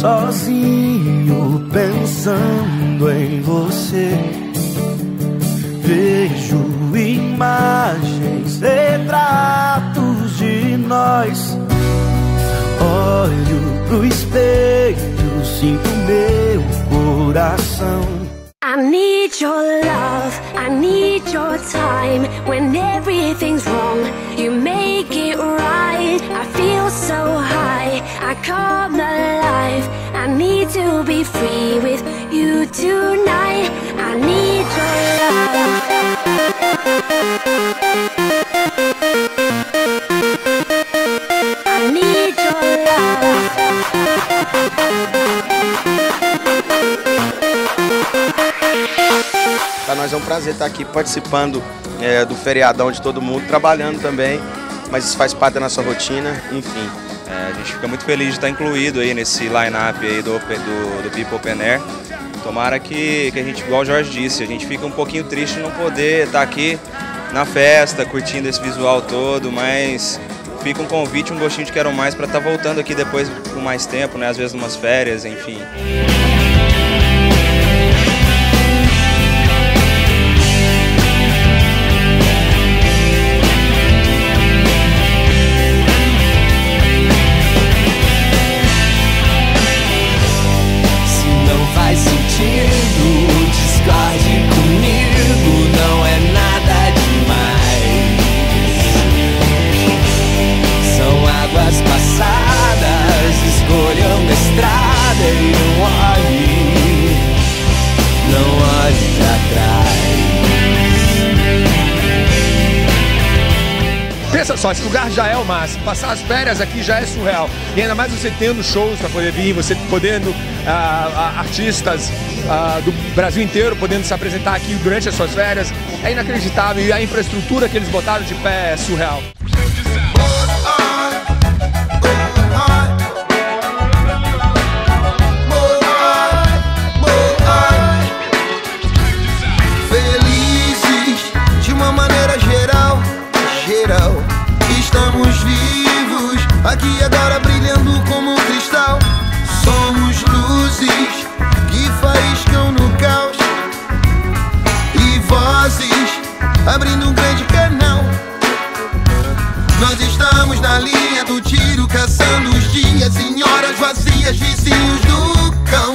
sozinho pensando em você. Vejo imagens, retratos de nós. Olho pro espelho, sinto meu coração. I need your love, I need your time. When everything's wrong, you make it right. I feel so high, I come alive. To be free with you tonight. I need your love. I need Para nós é um prazer estar aqui participando é, do feriadão de todo mundo, trabalhando também, mas isso faz parte da nossa rotina, enfim. É, a gente fica muito feliz de estar incluído aí nesse line-up aí do, do, do People Open Air. Tomara que, que a gente, igual o Jorge disse, a gente fica um pouquinho triste não poder estar aqui na festa, curtindo esse visual todo, mas fica um convite, um gostinho de quero mais para estar voltando aqui depois com mais tempo, né? Às vezes umas férias, enfim. Só, esse lugar já é o máximo. Passar as férias aqui já é surreal. E ainda mais você tendo shows para poder vir, você podendo ah, ah, artistas ah, do Brasil inteiro podendo se apresentar aqui durante as suas férias. É inacreditável e a infraestrutura que eles botaram de pé é surreal. Aqui agora brilhando como um cristal. Somos luzes que faiscam no caos e vozes abrindo um grande canal. Nós estamos na linha do tiro, caçando os dias em horas vazias, vizinhos do cão.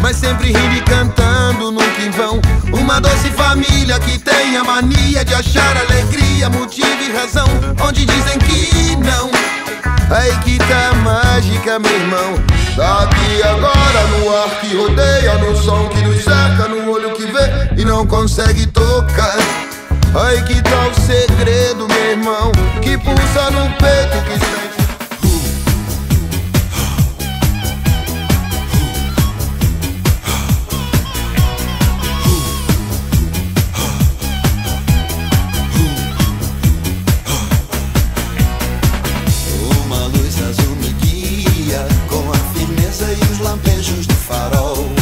Mas sempre rindo e cantando, nunca em vão. Uma doce família que tem a mania de achar alegria, motivo e razão, onde dizem que não. Aí que tá mágica, meu irmão. Daqui agora no ar que rodeia, no som que nos cerca, no olho que vê e não consegue tocar. Aí que tá o segredo, meu irmão, que pulsa no peito, que sente. Farol.